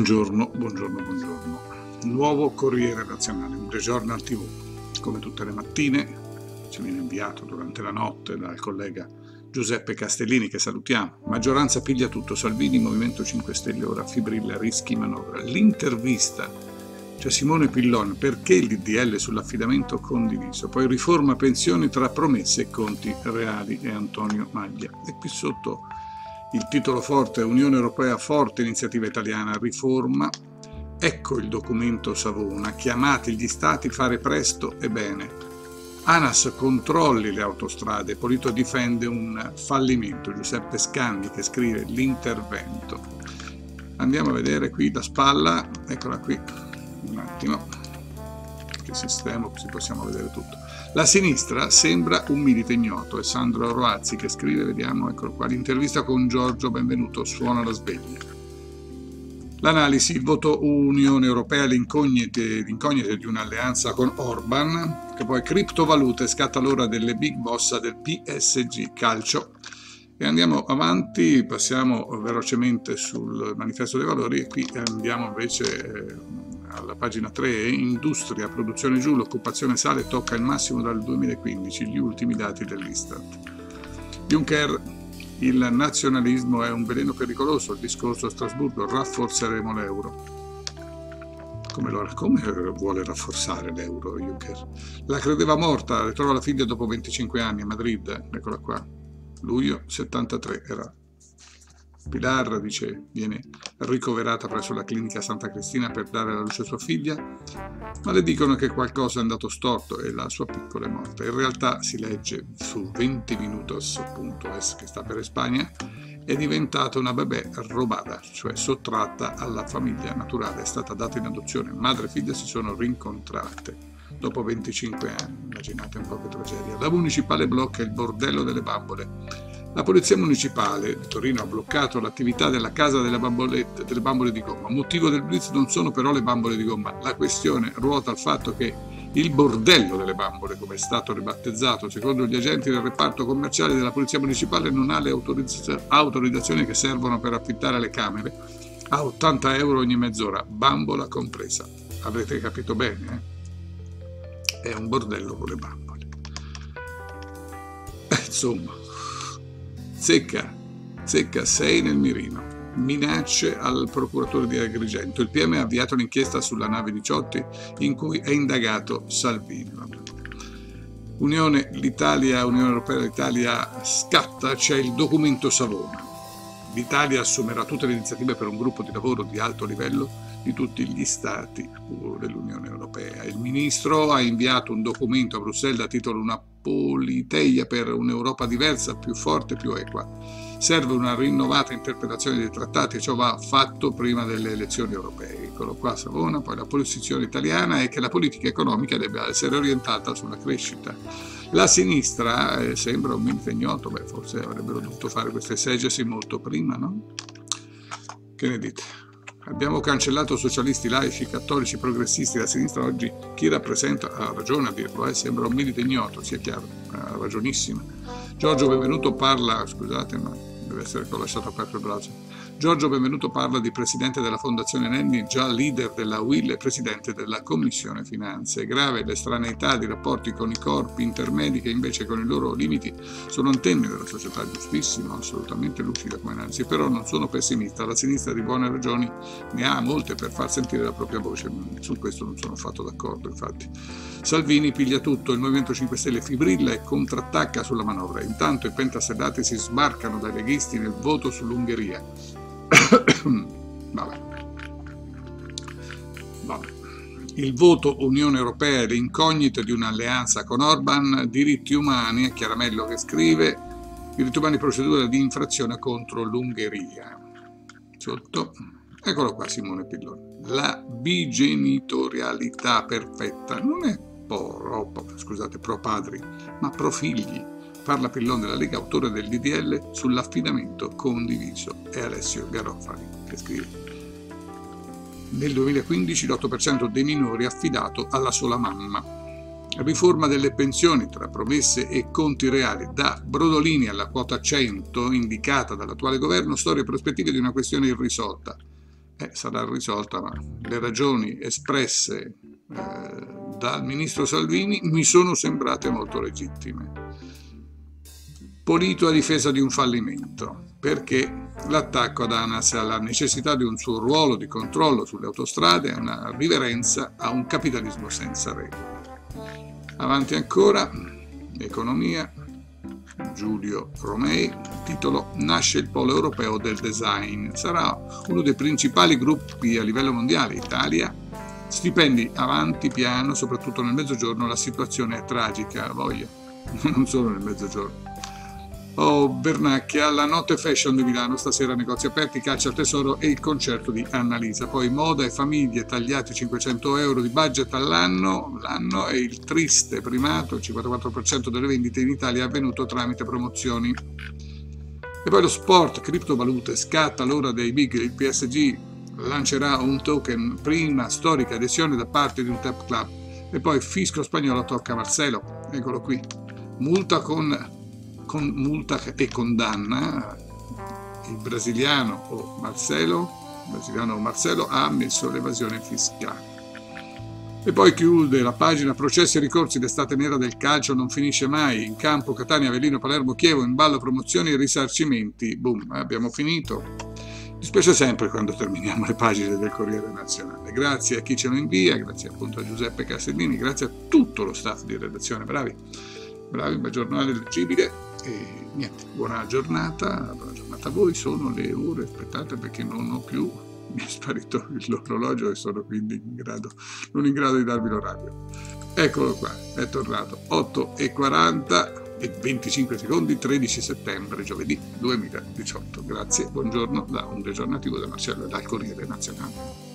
Buongiorno, buongiorno, buongiorno. Nuovo Corriere Nazionale, un Journal TV. Come tutte le mattine ci viene inviato durante la notte dal collega Giuseppe Castellini che salutiamo. Maggioranza piglia tutto, Salvini, Movimento 5 Stelle, ora fibrilla, rischi manovra. L'intervista, cioè Simone Pillon, perché il DDL sull'affidamento condiviso, poi riforma pensioni tra promesse e conti reali e Antonio Maglia. E qui sotto il titolo forte Unione Europea forte iniziativa italiana riforma. Ecco il documento Savona, chiamati gli stati fare presto e bene. ANAS controlli le autostrade, Polito difende un fallimento, Giuseppe Scandi che scrive l'intervento. Andiamo a vedere qui da spalla, eccola qui, un attimo, che sistema così possiamo vedere tutto. La sinistra sembra un milite ignoto, è Sandro Roazzi che scrive, vediamo, eccolo qua, l'intervista con Giorgio Benvenuto, suona la sveglia. L'analisi, il voto Unione Europea, l'incognite, l'incognite di un'alleanza con Orban, che poi criptovalute, scatta l'ora delle big bossa del PSG calcio. E andiamo avanti, passiamo velocemente sul manifesto dei valori e qui andiamo invece eh, alla pagina 3, industria, produzione giù, l'occupazione sale tocca il massimo dal 2015, gli ultimi dati dell'Istat. Juncker, il nazionalismo è un veleno pericoloso, il discorso a Strasburgo, rafforzeremo l'euro. Come, lo, come vuole rafforzare l'euro Juncker? La credeva morta, ritrova la figlia dopo 25 anni a Madrid, eccola qua, luglio 73 era Pilar dice viene ricoverata presso la clinica Santa Cristina per dare alla luce sua figlia, ma le dicono che qualcosa è andato storto e la sua piccola è morta. In realtà si legge su 20minutos.es che sta per Spagna è diventata una bebè robata, cioè sottratta alla famiglia naturale, è stata data in adozione. Madre e figlia si sono rincontrate dopo 25 anni, immaginate un po' che tragedia. La municipale blocca il bordello delle bambole la Polizia Municipale di Torino ha bloccato l'attività della casa delle delle bambole di gomma. Motivo del blitz non sono però le bambole di gomma. La questione ruota al fatto che il bordello delle bambole, come è stato ribattezzato secondo gli agenti del reparto commerciale della Polizia Municipale, non ha le autorizzazioni che servono per affittare le camere a 80 euro ogni mezz'ora, bambola compresa. Avrete capito bene? Eh? È un bordello con le bambole. Eh, insomma. Secca, secca 6 nel mirino. Minacce al procuratore di Agrigento. Il PM ha avviato l'inchiesta sulla nave 18 in cui è indagato Salvini. Unione, l'Italia, Unione Europea, l'Italia scatta, c'è il documento Savona. L'Italia assumerà tutte le iniziative per un gruppo di lavoro di alto livello di tutti gli Stati dell'Unione Europea. Il Ministro ha inviato un documento a Bruxelles a titolo Una politeia per un'Europa diversa, più forte, più equa. Serve una rinnovata interpretazione dei trattati e ciò va fatto prima delle elezioni europee. Eccolo qua Savona, poi la posizione italiana è che la politica economica debba essere orientata sulla crescita. La sinistra eh, sembra un mente ignoto, beh, forse avrebbero dovuto fare queste esegesi molto prima, no? Che ne dite? Abbiamo cancellato socialisti, laici, cattolici, progressisti, la sinistra oggi chi rappresenta ha ragione a dirlo, eh? sembra un milite ignoto, sia chiaro, ha ragionissima. Giorgio Benvenuto parla, scusate ma deve essere lasciato aperto il braccio. Giorgio Benvenuto parla di presidente della Fondazione Nenni, già leader della UIL e presidente della Commissione Finanze. Grave l'estraneità di rapporti con i corpi intermedi che invece con i loro limiti sono antenne della società, giustissimo, assolutamente lucida come analisi, però non sono pessimista, la sinistra di buone ragioni ne ha molte per far sentire la propria voce, su questo non sono affatto d'accordo infatti. Salvini piglia tutto, il Movimento 5 Stelle fibrilla e contrattacca sulla manovra, intanto i pentastellati si sbarcano dai leghisti nel voto sull'Ungheria Vabbè. Vabbè. Il voto Unione Europea e le incognite di un'alleanza con Orban, diritti umani, è Chiaramello che scrive, diritti umani procedura di infrazione contro l'Ungheria. Sotto, eccolo qua Simone Pillone. La bigenitorialità perfetta non è pro, scusate, pro padri, ma pro figli Parla Pillon della Lega, autore del DDL sull'affidamento condiviso. È Alessio Garofani che scrive. Nel 2015 l'8% dei minori è affidato alla sola mamma. Riforma delle pensioni tra promesse e conti reali, da Brodolini alla quota 100 indicata dall'attuale governo, storie e prospettive di una questione irrisolta. eh, sarà risolta, ma le ragioni espresse eh, dal ministro Salvini mi sono sembrate molto legittime. Polito a difesa di un fallimento, perché l'attacco ad ANAS alla necessità di un suo ruolo di controllo sulle autostrade è una riverenza a un capitalismo senza regole. Avanti ancora, economia, Giulio Romei, titolo Nasce il polo europeo del design. Sarà uno dei principali gruppi a livello mondiale, Italia. Stipendi avanti piano, soprattutto nel mezzogiorno la situazione è tragica, voglia, non solo nel mezzogiorno. Oh, Bernacchia, la notte fashion di Milano, stasera negozi aperti, caccia al tesoro e il concerto di Annalisa. Poi moda e famiglie tagliati 500 euro di budget all'anno, l'anno e il triste primato, il 54% delle vendite in Italia è avvenuto tramite promozioni. E poi lo sport, criptovalute, scatta l'ora dei big, il PSG lancerà un token prima storica adesione da parte di un tap club e poi fisco spagnolo tocca Marcelo, eccolo qui, multa con con multa e condanna il brasiliano o Marcelo, brasiliano Marcelo ha ammesso l'evasione fiscale. E poi chiude la pagina processi e ricorsi l'estate nera del calcio non finisce mai, in campo Catania, Avellino, Palermo, Chievo, in ballo promozioni e risarcimenti. Boom, abbiamo finito. Mi spiace sempre quando terminiamo le pagine del Corriere Nazionale. Grazie a chi ce lo invia, grazie appunto a Giuseppe Castellini, grazie a tutto lo staff di redazione, bravi, bravi, bel giornale leggibile e niente, buona giornata, buona giornata a voi, sono le ore, aspettate perché non ho più, mi è sparito l'orologio e sono quindi in grado, non in grado di darvi l'orario. Eccolo qua, è tornato, 8 e 40 e 25 secondi, 13 settembre, giovedì 2018. Grazie, buongiorno da un degiornativo da Marcello e dal Corriere Nazionale.